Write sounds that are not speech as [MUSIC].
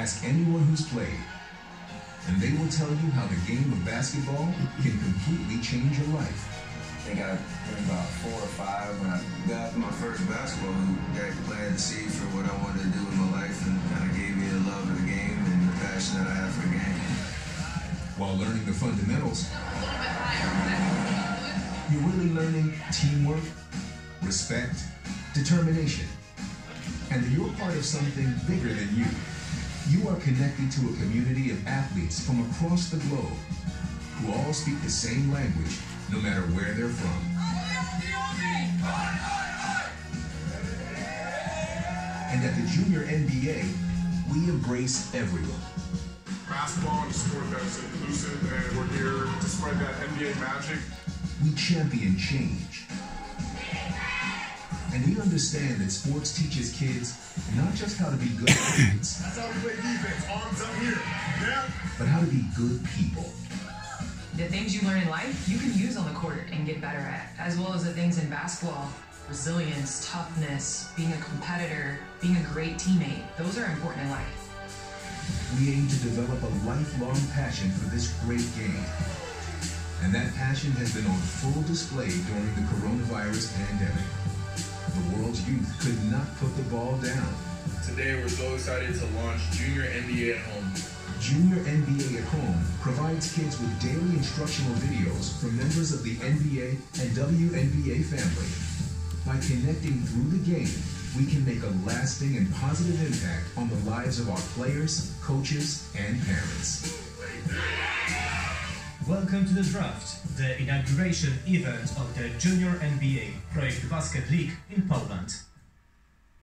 Ask anyone who's played, and they will tell you how the game of basketball can completely change your life. I think I was about four or five when I got my first basketball. Got planted the seed for what I wanted to do in my life and kind of gave me the love of the game and the passion that I have for the game. While learning the fundamentals, you're really learning teamwork, respect, determination, and that you're part of something bigger than you. You are connected to a community of athletes from across the globe who all speak the same language no matter where they're from. And at the Junior NBA, we embrace everyone. Basketball is a sport that's inclusive, and we're here to spread that NBA magic. We champion change. And we understand that sports teaches kids not just how to be good [LAUGHS] athletes, That's how we play defense. Arms up here. Yeah. but how to be good people. The things you learn in life, you can use on the court and get better at, as well as the things in basketball. Resilience, toughness, being a competitor, being a great teammate. Those are important in life. We aim to develop a lifelong passion for this great game. And that passion has been on full display during the coronavirus pandemic. The world's youth could not put the ball down. Today, we're so excited to launch Junior NBA at Home. Junior NBA at Home provides kids with daily instructional videos from members of the NBA and WNBA family. By connecting through the game, we can make a lasting and positive impact on the lives of our players, coaches, and parents. Welcome to the draft, the inauguration event of the Junior NBA Project Basket League in Poland.